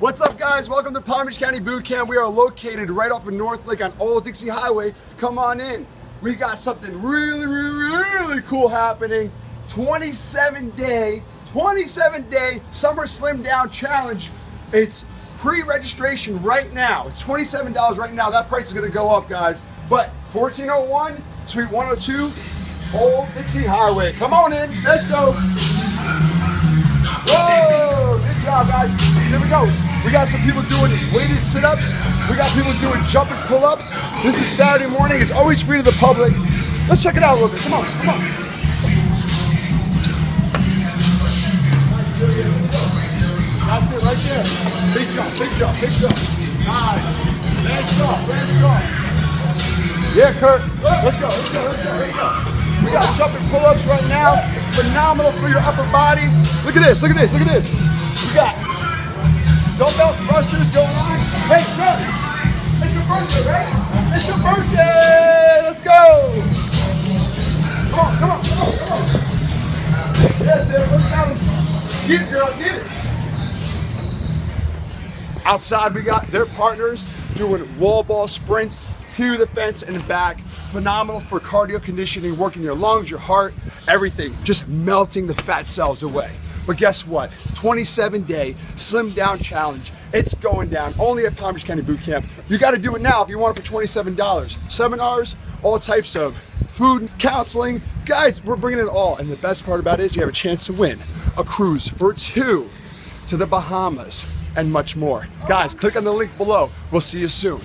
What's up, guys? Welcome to Palm Beach County Boot Camp. We are located right off of North Lake on Old Dixie Highway. Come on in. We got something really, really, really cool happening. 27 day, 27 day Summer Slim Down Challenge. It's pre-registration right now. It's $27 right now. That price is gonna go up, guys. But 1401, Suite 102, Old Dixie Highway. Come on in. Let's go. Whoa! Good job, guys. Here we go. We got some people doing weighted sit-ups. We got people doing jumping pull-ups. This is Saturday morning. It's always free to the public. Let's check it out a little bit. Come on, come on. That's it right there. Big jump, big jump, big jump. Nice. Land soft, land soft. Yeah, Kurt. Let's go, let's go, let's go, let's go. We got jumping pull-ups right now. Phenomenal for your upper body. Look at this, look at this, look at this. We got dumbbell thrusters going on. Hey, Kurt, it's your birthday, right? It's your birthday. Let's go. Come on, come on, come on, come on. Go. Get it, girl, get it. Outside, we got their partners doing wall ball sprints to the fence and back. Phenomenal for cardio conditioning, working your lungs, your heart, everything, just melting the fat cells away. But guess what? 27 day slim down challenge. It's going down only at Palm Beach County Boot Camp. You got to do it now if you want it for $27. Seminars, all types of food, counseling. Guys, we're bringing it all. And the best part about it is you have a chance to win a cruise for two to the Bahamas and much more. Guys, click on the link below. We'll see you soon.